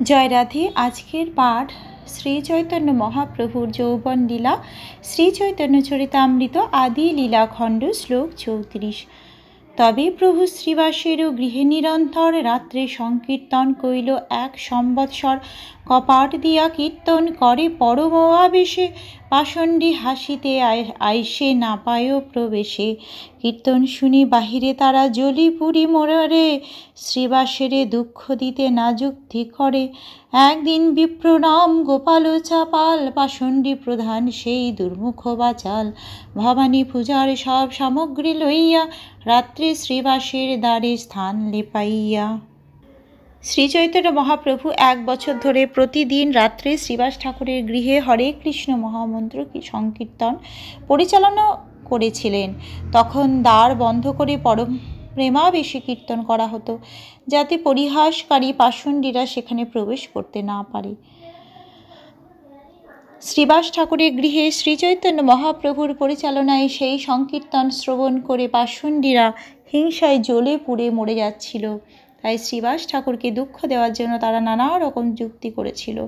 জয় রাধে, আজকের পাঠ শ্রী চৈতন্য মহাপ্রভুর যৌবন লীলা, শ্রী চৈতন্য চরিতামৃত আদি লীলাখণ্ড শ্লোক চৌত্রিশ। তবে প্রভু শ্রীবাসেরও গৃহে নিরন্তর রাত্রে সংকীর্তন কইল এক সম্বৎসর, কপাট দিয়া কীর্তন করে পরম আবেশে পাষণ্ডী হাসিতে আইসে না পায় প্রবেশে। কীর্তন শুনি বাহিরে তারা জলি পুরি মোড়রে, শ্রীবাসেরে দুঃখ দিতে না যুক্তি করে একদিন বিপ্রনাম গোপাল চাপাল পাষণ্ডী প্রধান সেই দুর্মুখ বাচাল। ভবানী পূজার সব সামগ্রী লইয়া রাত্রে শ্রীবাসের দ্বারে স্থান লেপাইয়া। শ্রীচৈতন্য মহাপ্রভু এক বছর ধরে প্রতিদিন রাত্রে শ্রীবাস ঠাকুরের গৃহে হরে কৃষ্ণ মহামন্ত্র কি সংকীর্তন পরিচালনা করেছিলেন। তখন দ্বার বন্ধ করে পরম প্রেমাবেশে কীর্তন করা হতো, যাতে পরিহাসকারী পাষণ্ডীরা সেখানে প্রবেশ করতে না পারে। শ্রীবাস ঠাকুরের গৃহে শ্রীচৈতন্য মহাপ্রভুর পরিচালনায় সেই সংকীর্তন শ্রবণ করে পাষণ্ডীরা হিংসায় জ্বলে পুড়ে মরে যাচ্ছিল। তাই শ্রীবাস ঠাকুরকে দুঃখ দেওয়ার জন্য তারা নানা রকম যুক্তি করেছিল।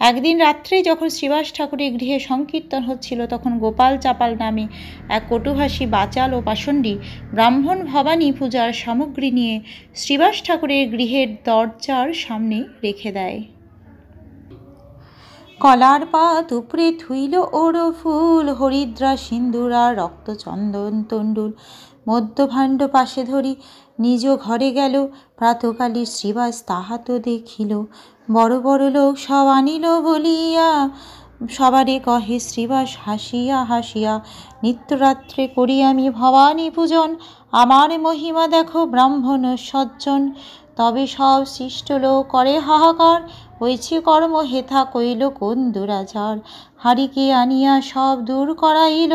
একদিন রাত্রে যখন শ্রীবাস ঠাকুরের গৃহে সংকীর্তন হচ্ছিল, তখন গোপাল চাপাল নামে এক কটুভাষী বাচাল ও পাষণ্ডী ব্রাহ্মণ ভবানী পূজার সামগ্রী নিয়ে শ্রীবাস ঠাকুরের গৃহের দরজার সামনে রেখে দেয়। কলার পাত উপরে থুইল ওড়ো ফুল, হরিদ্রা সিন্দুরা, রক্তচন্দন, তণ্ডুল মধ্যভাণ্ড পাশে ধরি, নিজ ঘরে গেল, প্রাতকালী শ্রীবাস তাহা তো দেখিল। বড় বড় লোক সব আনিল বলিয়া, সবারে কহে, শ্রীবাস, হাসিয়া হাসিয়া, নিত্যরাত্রে করি আমি ভবানী পূজন আমার মহিমা দেখো ব্রাহ্মণ সজ্জন। তবে সব লোক করে হাহাকার। হয়েছে কর্ম হেথা কইল কোন দুরাচার হারিকে আনিয়া সব দূর করাইল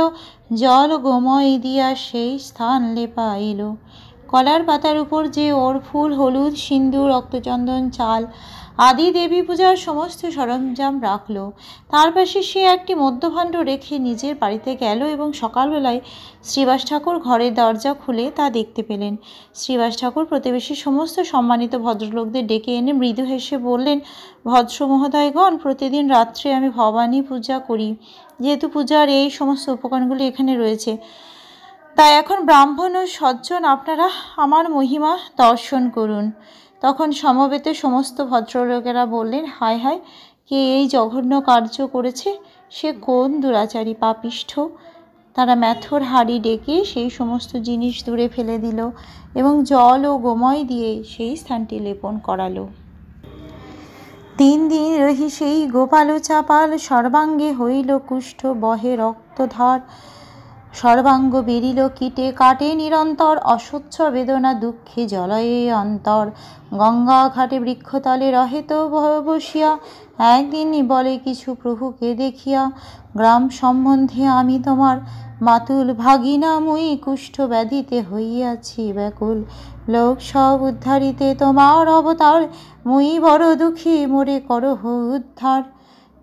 জল গোময় দিয়া সেই স্থান লেপাইল। কলার পাতার উপর যে ওর ফুল, হলুদ, সিন্দুর, রক্তচন্দন, চাল আদি দেবী পূজার সমস্ত সরঞ্জাম রাখল। তার পাশে সে একটি মধ্যভাণ্ড রেখে নিজের বাড়িতে গেল এবং সকালবেলায় শ্রীবাস ঠাকুর ঘরের দরজা খুলে তা দেখতে পেলেন। শ্রীবাস ঠাকুর প্রতিবেশী সমস্ত সম্মানিত ভদ্রলোকদের ডেকে এনে মৃদু হেসে বললেন, ভদ্র মহোদয়গণ, প্রতিদিন রাত্রে আমি ভবানী পূজা করি। যেহেতু পূজার এই সমস্ত উপকরণগুলি এখানে রয়েছে তাই এখন ব্রাহ্মণ ও সজ্জন আপনারা আমার মহিমা দর্শন করুন। তখন সমবেত সমস্ত ভদ্রলোকেরা বললেন, হায় হায়, কে এই জঘন্য কার্য করেছে? সে কোন দুরাচারী পাপিষ্ঠ? তারা ম্যাথর হাড়ি ডেকে সেই সমস্ত জিনিস দূরে ফেলে দিল এবং জল ও গোময় দিয়ে সেই স্থানটি লেপন করালো। তিন দিন রহি সেই গোপাল চাপাল সর্বাঙ্গে হইল কুষ্ঠ, বহে রক্তধার। সর্বাঙ্গ বেরিল কীটে কাটে নিরন্তর অস্বচ্ছ বেদনা দুঃখে জলয়ে অন্তর। গঙ্গা ঘাটে বৃক্ষতলে রহে তো বসিয়া একদিনই বলে কিছু প্রভুকে দেখিয়া, গ্রাম সম্বন্ধে আমি তোমার মাতুল ভাগিনা মুই কুষ্ঠ ব্যাধিতে হইয়াছি ব্যাকুল। লোক সব উদ্ধারিতে তোমার অবতার, মুই বড় দুঃখী, মোরে করহ উদ্ধার।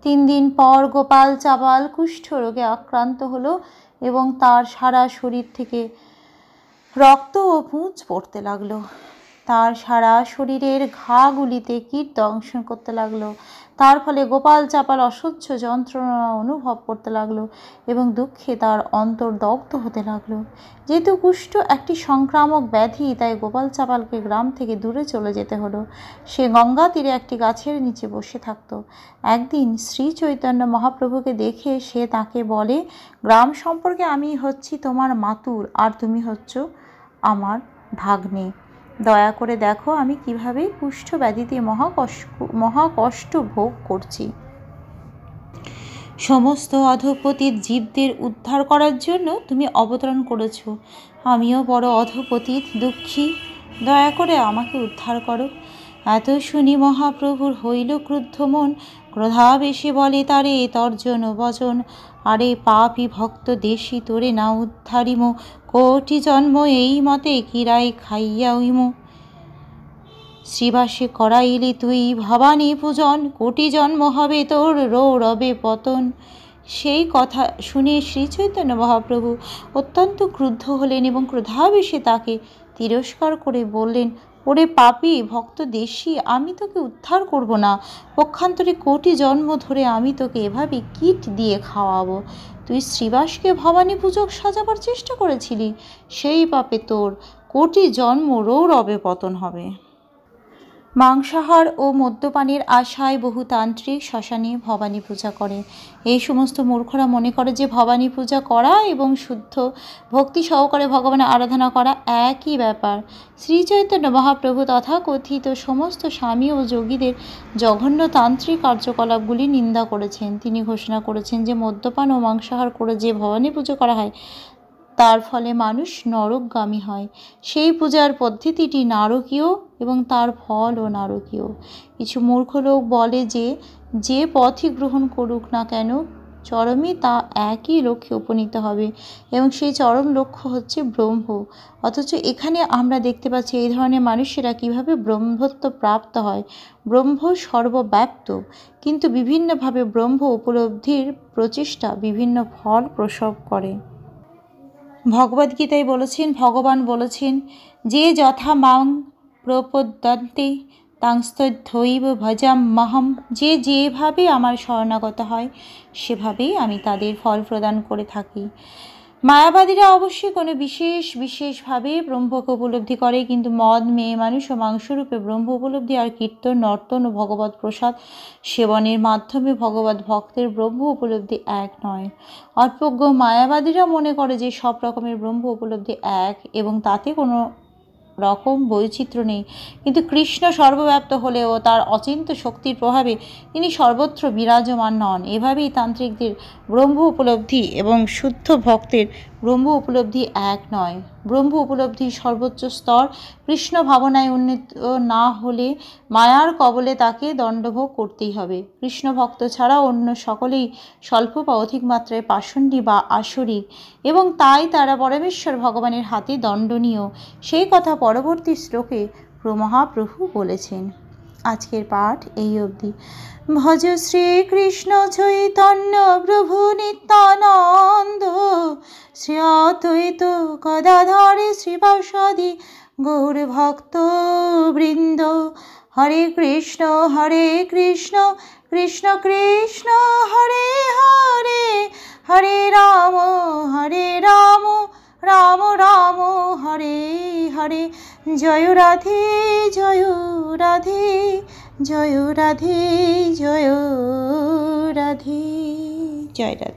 তিন দিন পর গোপাল চাপাল কুষ্ঠ রোগে আক্রান্ত হলো এবং তার সারা শরীর থেকে রক্ত ও পুঁজ পড়তে লাগল। তার সারা শরীরের ঘাগুলিতে কীট দংশন করতে লাগল। তার ফলে গোপাল চাপাল অসহ্য যন্ত্রণা অনুভব করতে লাগল এবং দুঃখে তার অন্তর দগ্ধ হতে লাগল। যেহেতু কুষ্ঠ একটি সংক্রামক ব্যাধি, তাই গোপাল চাপালকে গ্রাম থেকে দূরে চলে যেতে হলো। সে গঙ্গা তীরে একটি গাছের নিচে বসে থাকতো। একদিন শ্রী চৈতন্য মহাপ্রভুকে দেখে সে তাকে বলে, গ্রাম সম্পর্কে আমি হচ্ছি তোমার মাতুর আর তুমি হচ্ছ আমার ভাগ্নে। দয়া করে দেখো আমি কীভাবে কুষ্ঠ ব্যাধিতে মহাকষ্ট মহাকষ্ট ভোগ করছি। সমস্ত অধপতির জীবদের উদ্ধার করার জন্য তুমি অবতরণ করেছ। আমিও বড় অধপতির দুঃখী। দয়া করে আমাকে উদ্ধার করো। এত শুনি মহাপ্রভুর হইল ক্রুদ্ধ মন ক্রোধাবেশে বলে তারে তর্জন বচন। আরে পাপি ভক্ত দেশি তোরে না উদ্ধারিম, কোটি জন্ম এই মতে কিরাই খাইয়া উইম। শ্রীবাসে করাইলি তুই ভবানী পূজন কোটি জন্ম হবে তোর রৌরবে পতন। সেই কথা শুনে শ্রীচৈতন্য মহাপ্রভু অত্যন্ত ক্রুদ্ধ হলেন এবং ক্রোধাবেশে তাকে তিরস্কার করে বললেন ওরে পাপি, ভক্ত দেশি, আমি তোকে উদ্ধার করব না। পক্ষান্তরে কোটি জন্ম ধরে আমি তোকে এভাবে কিট দিয়ে খাওয়াবো। তুই শ্রীবাসকে ভবানী পূজক সাজাবার চেষ্টা করেছিলি, সেই পাপে তোর কোটি জন্ম রৌরবে পতন হবে। মাংসাহার ও মদ্যপানের আশায় বহু তান্ত্রিক, শ্মশানে ভবানী পূজা করে। এই সমস্ত মূর্খরা মনে করে যে ভবানী পূজা করা এবং শুদ্ধ ভক্তি সহকারে ভগবানের আরাধনা করা একই ব্যাপার। শ্রী চৈতন্য মহাপ্রভু তথা কথিত সমস্ত স্বামী ও যোগীদের জঘন্য তান্ত্রিক কার্যকলাপগুলি নিন্দা করেছেন। তিনি ঘোষণা করেছেন যে মদ্যপান ও মাংসাহার করে যে ভবানী পুজো করা হয় তার ফলে মানুষ নরকগামী হয়। সেই পূজার পদ্ধতিটি নারকীয় এবং তার ফলও নারকীয়। কিছু মূর্খ লোক বলে যে যে পথই গ্রহণ করুক না কেন, চরমে তা একই লক্ষ্যে উপনীত হবে এবং সেই চরম লক্ষ্য হচ্ছে ব্রহ্ম। অথচ এখানে আমরা দেখতে পাচ্ছি এই ধরনের মানুষেরা কীভাবে ব্রহ্মত্ব প্রাপ্ত হয়। ব্রহ্ম সর্বব্যাপ্ত। কিন্তু বিভিন্নভাবে ব্রহ্ম উপলব্ধির প্রচেষ্টা বিভিন্ন ফল প্রসব করে। ভগবদ্গীতায় বলেছেন, ভগবান বলেছেন, যে যথা মাং প্রপদ্যন্তে তাংস্তৈব ভজাম মহম, যে যেভাবে আমার শরণাগত হয়, সেভাবেই আমি তাদের ফল প্রদান করে থাকি। মায়াবাদীরা অবশ্যই কোনো বিশেষ, বিশেষভাবে ব্রহ্মকে উপলব্ধি করে, কিন্তু মদ, মেয়ে, মানুষ ও মাংসরূপে ব্রহ্ম উপলব্ধি আর কীর্তন, নর্তন ও ভগবত প্রসাদ সেবনের মাধ্যমে ভগবত ভক্তের ব্রহ্ম উপলব্ধি এক নয়। অল্পজ্ঞ মায়াবাদীরা মনে করে যে সব রকমের ব্রহ্ম উপলব্ধি এক এবং তাতে কোনো রকম বৈচিত্র্য নেই। কিন্তু কৃষ্ণ সর্বব্যাপ্ত হলেও তার অচিন্ত শক্তির প্রভাবে তিনি সর্বত্র বিরাজমান নন। এভাবেই তান্ত্রিকদের ব্রহ্ম উপলব্ধি এবং শুদ্ধ ভক্তের ব্রহ্ম উপলব্ধি এক নয়। ব্রহ্ম উপলব্ধি সর্বোচ্চ স্তর কৃষ্ণ ভাবনায় উন্নীত না হলে মায়ার কবলে তাকে দণ্ডভোগ করতেই হবে। কৃষ্ণ ভক্ত ছাড়া অন্য সকলেই স্বল্প বা অধিক মাত্রায় পাষণ্ডী বা আসরিক এবং তাই তারা পরমেশ্বর ভগবানের হাতে দণ্ডনীয়। সেই কথা পরবর্তী শ্লোকে মহাপ্রভু বলেছেন। আজকের পাঠ এই অবধি। ভজ শ্রীকৃষ্ণ চৈতন্য প্রভু নিত্যানন্দ শ্রী অদ্বৈত গদাধরে শ্রীবাসাদি গৌর ভক্ত বৃন্দ। হরে কৃষ্ণ হরে কৃষ্ণ কৃষ্ণ কৃষ্ণ, হরে হরে হরে রাম হরে রাম রাম রাম, হরে হরে। জয় রাধে জয় রাধে জয় রাধে জয় রাধে জয় রাধে।